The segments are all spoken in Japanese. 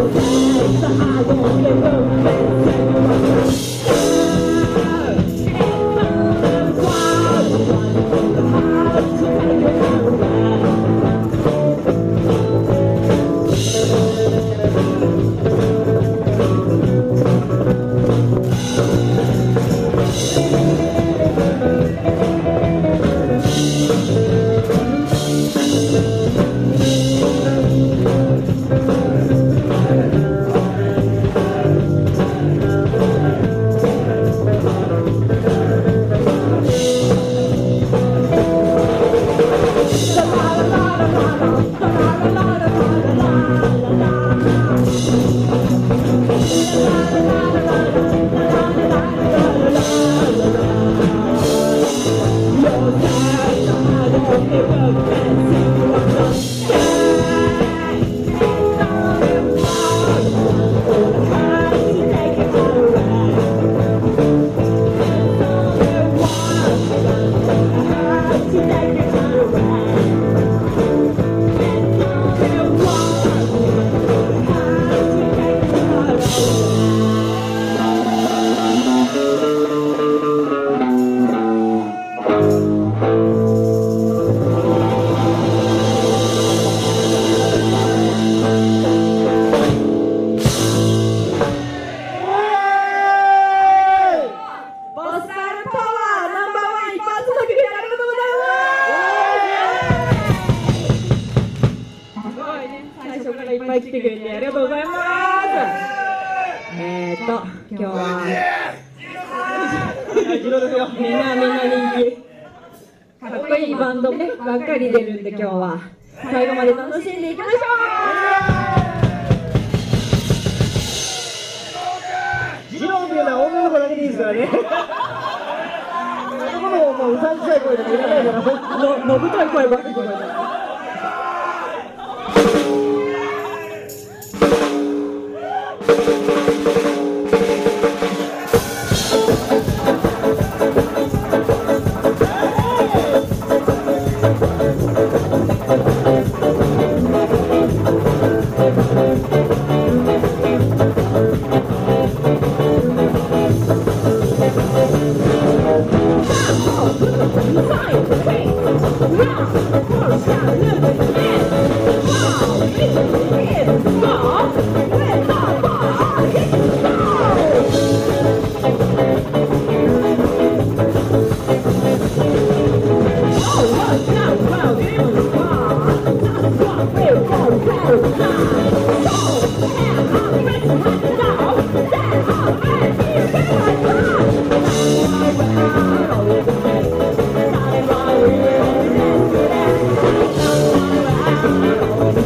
I don't never. 最初からいっぱい来てくれてありがとうございますえーっと今日はみんなみんな人気かっこいいバンドねばっかり出るんで今日は最後まで楽しんでいきましょジローっていう のは女の子だけでいいですからね。男の子もううさんくさい声いらないから。うののぶとい声ばっかり聞こえて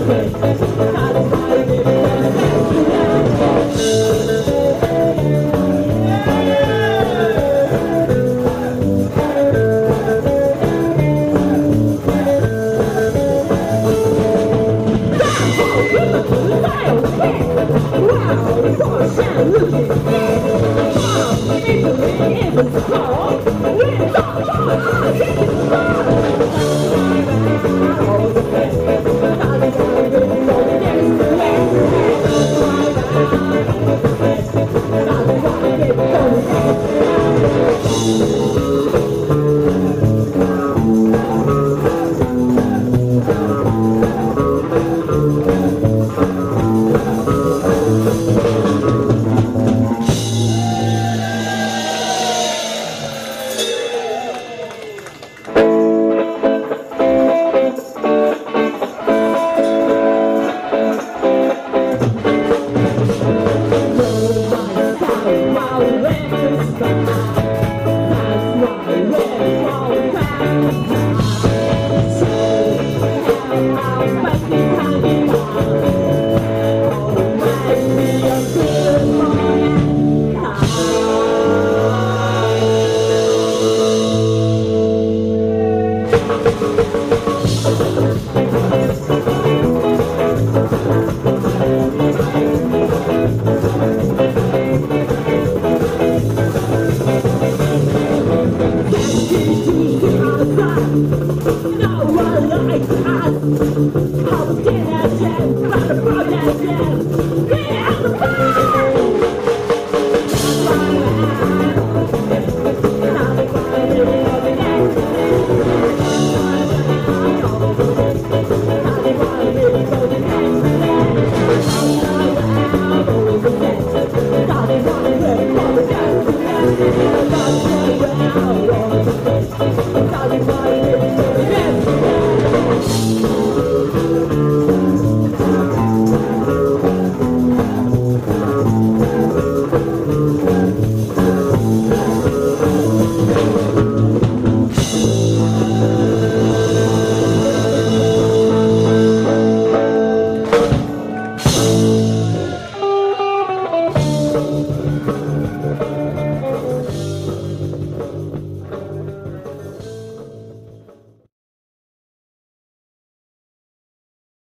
对